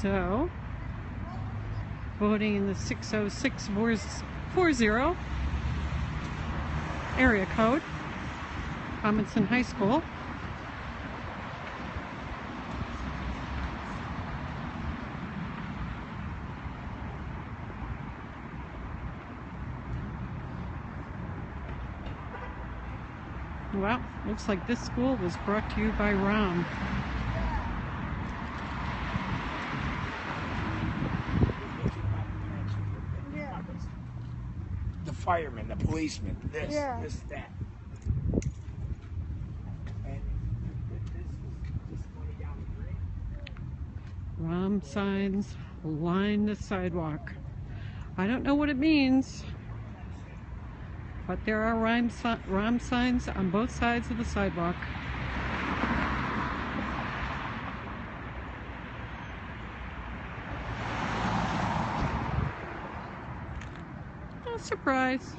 So, voting in the 60640 area code, Amundsen High School. Well, looks like this school was brought to you by Rahm. The firemen, the policemen, this, Yeah. this, that. And this is just going down the drain. Rahm signs line the sidewalk. I don't know what it means, but there are rhyme si- Rahm signs on both sides of the sidewalk. Surprise.